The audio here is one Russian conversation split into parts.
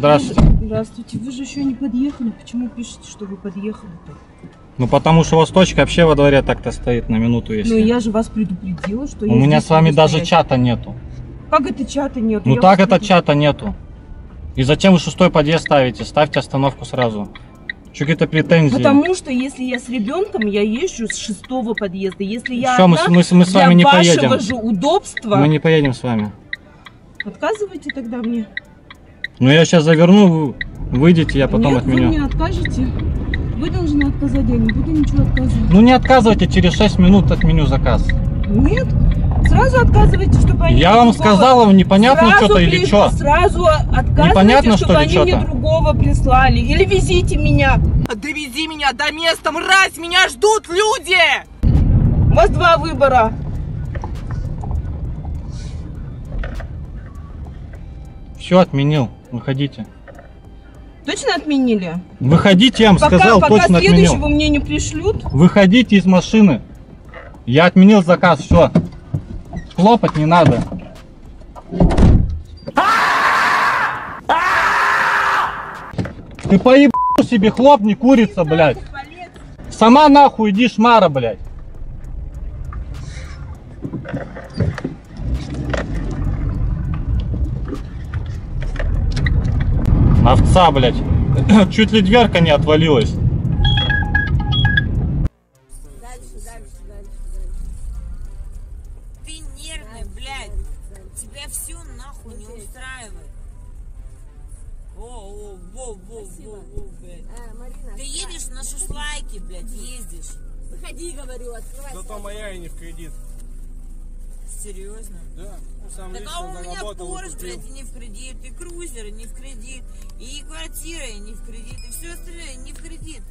Здравствуйте. Здравствуйте. Вы же еще не подъехали. Почему пишете, что вы подъехали-то? Ну потому что у вас точка вообще во дворе так-то стоит на минуту, если. Ну я же вас предупредила, что я У меня с вами даже стоять. чата нету. Как это чата нет? Ну так это чата нету. И зачем вы шестой подъезд ставите? Ставьте остановку сразу. Что какие-то претензии? Потому что если я с ребенком, я езжу с шестого подъезда. Если я мы одна, с- мы с- мы с вами не вашего поедем. же удобства, Мы не поедем с вами. отказывайте тогда мне. Ну я сейчас заверну, вы выйдете, я потом Нет, вы отменю. мне откажете. Вы должны отказать, я не буду ничего отказывать. Ну не отказывайте, через 6 минут отменю заказ. Нет, сразу отказывайте, чтобы они Я вам другого- сказал, вам непонятно что-то или что? Сразу отказывайте, Непонятно, чтобы что ли, они чё-то? мне другого прислали. Или везите меня. Довези меня до места, мразь! Меня ждут люди! У вас два выбора. Все отменил, выходите. Точно отменили? Выходите, я вам Пока, сказал, пока точно следующего отменил. мне не пришлют. Выходите из машины. Я отменил заказ, все. Хлопать не надо. Ты поеб себе хлопни, курица, блядь. Сама нахуй иди, шмара, блядь. Овца, блядь. Чуть ли дверка не отвалилась. Дальше, дальше, дальше, дальше. Ты нервный, блядь. Тебя все нахуй не устраивает. О, о, во, во, во, во, блядь. А, Марина, Ты едешь на шашлайки, блядь, ездишь. выходи, говорю, открывай. Зато моя и не в кредит. Серьезно? Да, ну сам Так а у меня и Порш, блядь, и не в кредит, и крузер и не в кредит, и квартира и не в кредит, и все остальное не в кредит.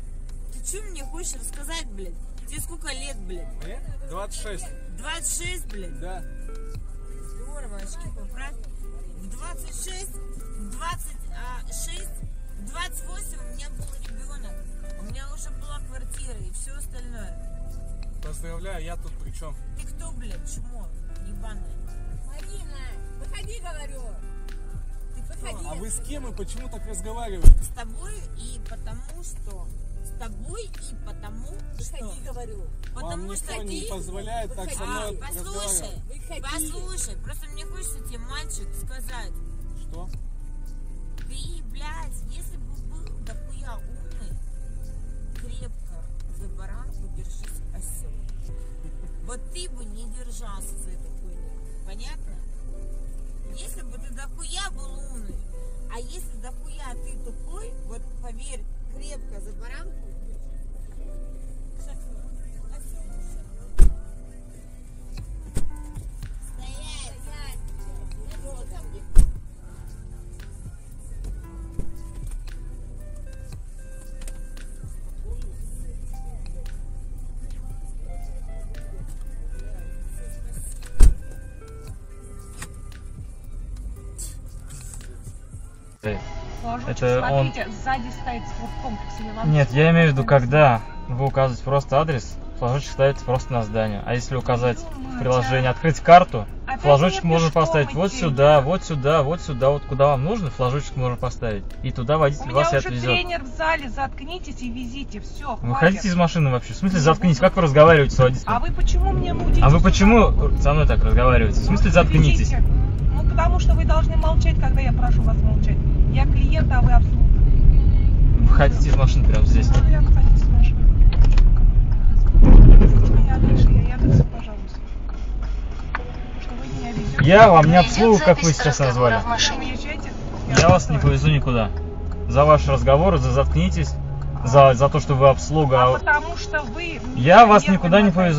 Ты что мне хочешь рассказать, блядь? Тебе сколько лет, блядь? Мне? 26, 26, блядь? да. Здорово, очки поправь. В 26, в 26, в 28 у меня был ребенок. У меня уже была квартира и все остальное. Поздравляю, я тут при чем? Ты кто, блядь, чмо? Ебаная. Марина, выходи, говорю. Ты? Выходи. А вы с кем и почему так разговариваете? С тобой и потому что. С тобой и потому что. Выходи, говорю. Потому Вам что никто не ты... позволяет так со А, мной послушай, разговаривать. Выходи. послушай, просто мне хочется тебе, мальчик, сказать. Что? Ты, блядь, если бы был дохуя умный, крепко Вот ты бы не держался за эту хуйню. Понятно? Если бы ты дохуя был умный, а если дохуя ты тупой, вот поверь, крепко за баранку Стоять! Флажочек, Это он- смотрите, сзади стоит спорткомплекс. или вам Нет, я имею в виду, когда вы указываете просто адрес, флажочек ставится просто на здание. А если указать в приложении «Открыть карту», Опять флажочек можно поставить вот сюда, вот сюда, вот сюда, вот куда вам нужно, флажочек можно поставить. И туда У водитель меня вас и уже отвезет. тренер в зале, заткнитесь и везите, все, Выходите из машины вообще. В смысле заткнитесь? Как вы разговариваете с водителем? А вы почему мне мутите? А вы почему со мной так разговариваете? В смысле заткнитесь? Везите. Потому что вы должны молчать, когда я прошу вас молчать. Я клиент, а вы обслуга. Выходите из машины прямо здесь. Ну, я, кстати, с машины. Я вам не обслугу, как вы сейчас назвали. Я вас не повезу никуда. За ваши разговоры, за заткнитесь, за, за то, что вы обслуга. А а потому что вы... Я вас никуда не повезу.